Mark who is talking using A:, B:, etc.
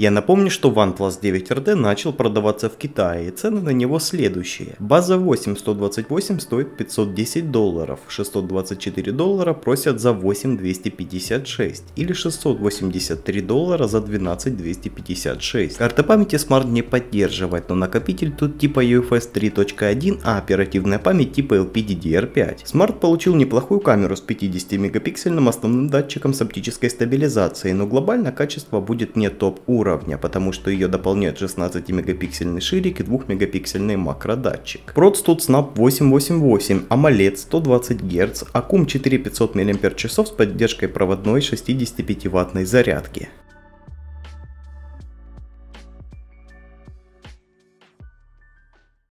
A: Я напомню, что OnePlus 9RD начал продаваться в Китае, и цены на него следующие. База 8128 стоит 510 долларов, 624 доллара просят за 8256 или 683 доллара за 12256. Карта памяти Smart не поддерживает, но накопитель тут типа UFS 3.1, а оперативная память типа LPDDR5. Smart получил неплохую камеру с 50 мегапиксельным основным датчиком с оптической стабилизацией, но глобально качество будет не топ уровня, потому что ее дополняет 16 мегапиксельный ширик и 2 мегапиксельный макродатчик. Proц тут Snap 888, AMOLED 120 Гц, Acum 4500 мАч с поддержкой проводной 65 ваттной зарядки.